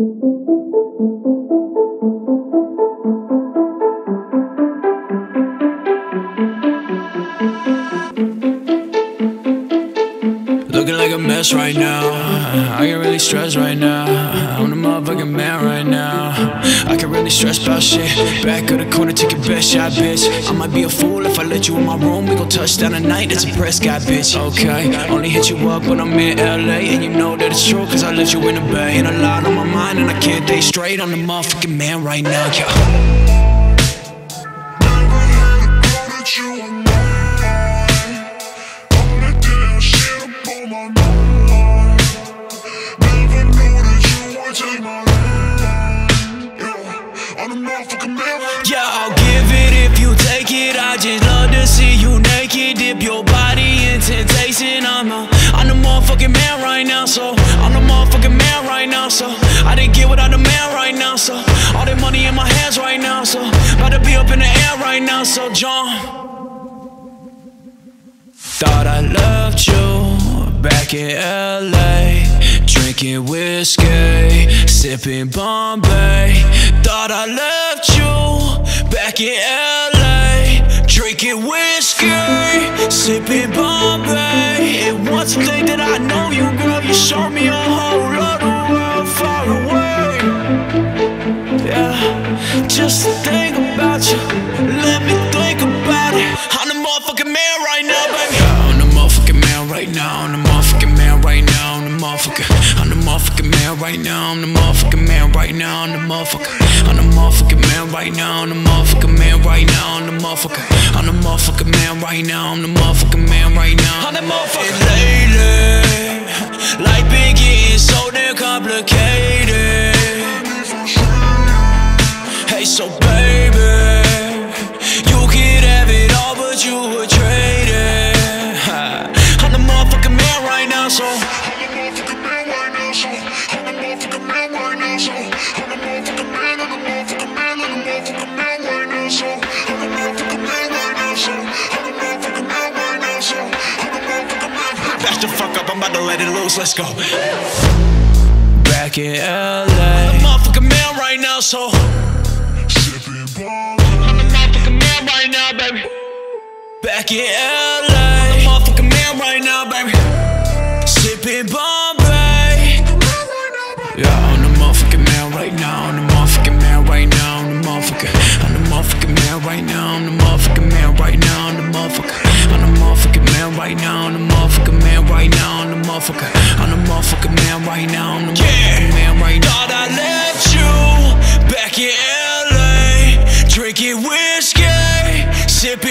Thank you. Mess right now. I get really stressed right now. I'm the motherfucking man right now. I can really stress about shit. Back of the corner, take your best shot, bitch. I might be a fool if I let you in my room. We gon' touch down tonight. It's a press guy, bitch. Okay, only hit you up when I'm in LA. And you know that it's true, cause I let you in the bay. And a lot on my mind, and I can't stay straight. I'm the motherfucking man right now, yeah. Yeah, I'll give it if you take it. I just love to see you naked. Dip your body in temptation. I'm a, I'm the motherfucking man right now, so I'm the motherfucking man right now, so I didn't get without the man right now, so all that money in my hands right now, so about to be up in the air right now, so John. Thought I loved you back in LA. Drinking whiskey, sipping Bombay. Thought I loved you back in LA. Drinking whiskey, sipping Bombay. And once a thing that I know you, girl, you showed me a whole lot of world far away. Yeah, just think about you. Let me think about it. I'm the motherfucking man right now, baby. I'm the motherfucking man right now. I'm the motherfucking man right now. I'm the motherfucker. I'm the motherfucking man right now. I'm the motherfucking man right now. I'm the motherfucker. I'm motherfucking man right now. I'm the motherfucking man right now. I'm the motherfucker. I'm the motherfucking man right now. I'm the motherfucking man right now. I'm the motherfucker. And lately, life been getting so damn complicated. Hey, so baby, Back the fuck up, I'm about to let it loose, let's go. Back in LA. I'm the motherfucking man right now, so. I'm the motherfucking man right now, baby. Back in LA. I'm the motherfucking man right now, baby. Sipping Bombay. Yeah, I'm the motherfucking man right now. I'm the motherfucking man right now. I'm the motherfucker. I'm the motherfucking man right now. I'm the motherfucking man right now. I'm the motherfucker. I'm the motherfucking man right now. Right now. I'm the motherfucker. I'm the motherfucking man right now. I'm the motherfucking man right now. Thought I left you back in LA, drinking whiskey, sipping.